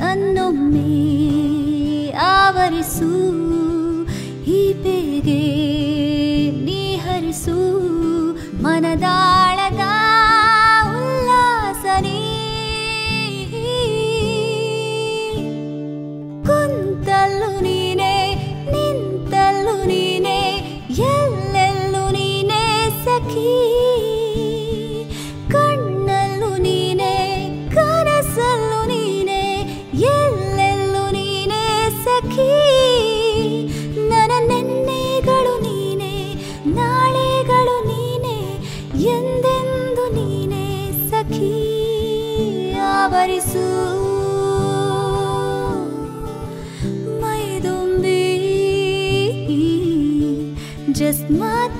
ನನ್ನೊಮ್ಮೆ ಆವರಿಸು. ಬೇಗೆ ನೀ ಹರಿಸು. ಮನದಾಳದ ಉಲ್ಲಾಸ ನೀ ಕುಂತಲ್ಲು ನೀನೆ, ನಿಂತಲ್ಲು ನೀನೆ, ಎಲ್ಲೆಲ್ಲೂ ನೀನೆ ಸಖಿ. ಸಖಿ ನನ್ನ ನೆನ್ನೆಗಳು ನೀನೆ ನಾಳೆಗಳು ನೀನೆ ಎಂದೆಂದು ನೀನೆ ಸಖಿ ಆವರಿಸು. ಮೈದುಂಬಿ ಜಸ್ಮತ್